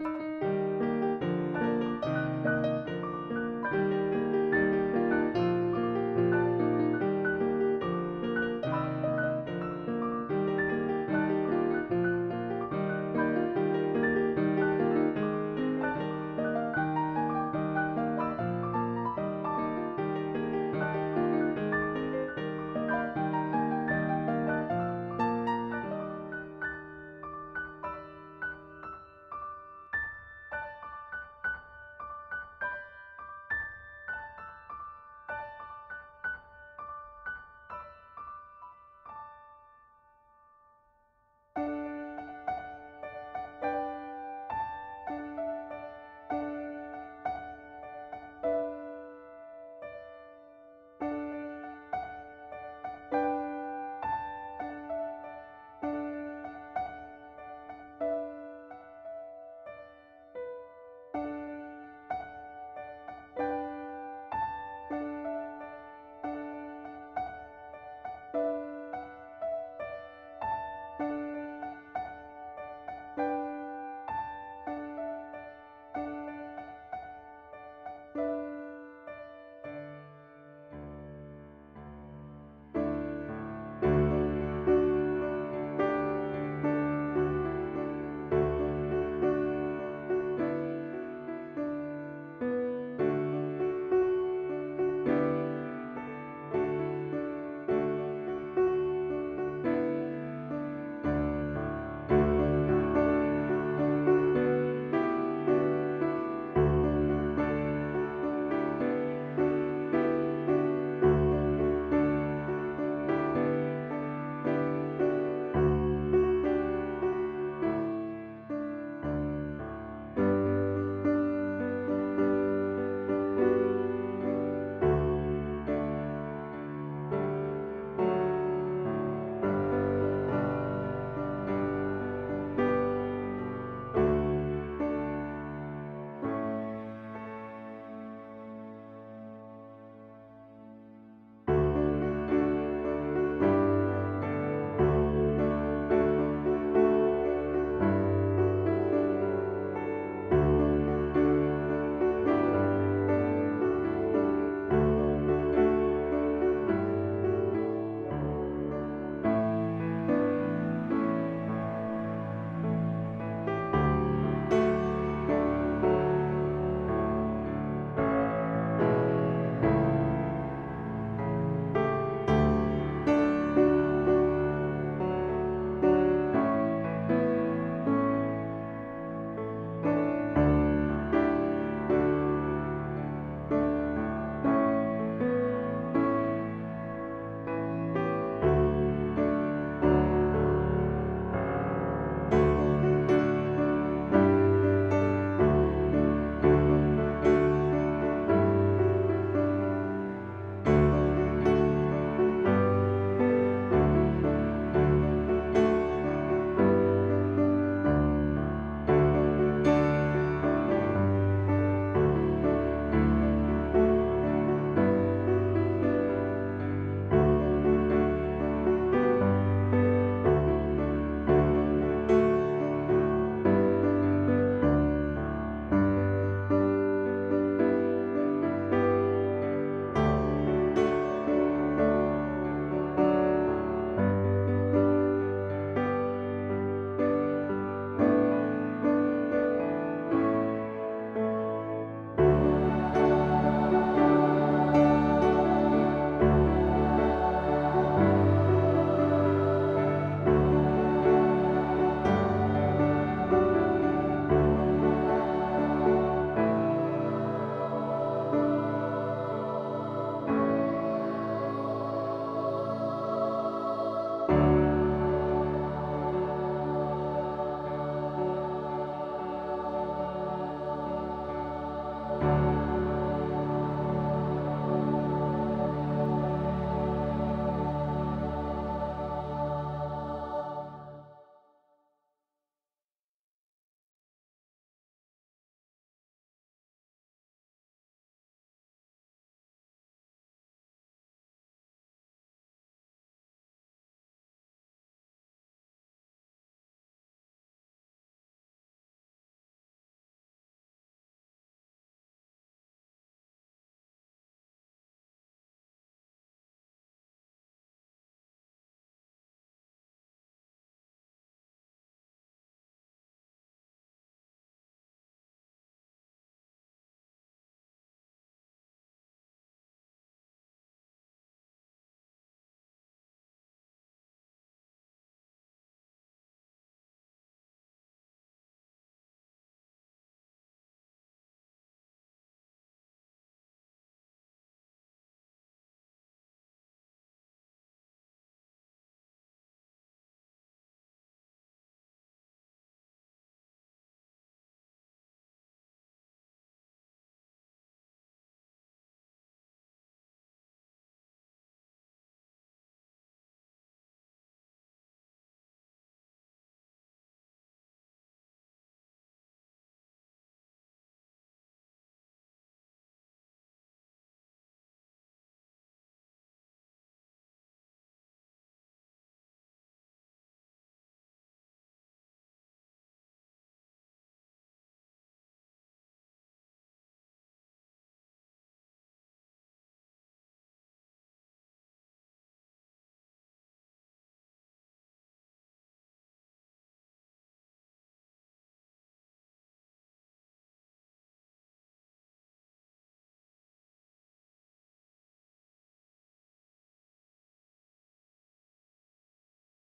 Música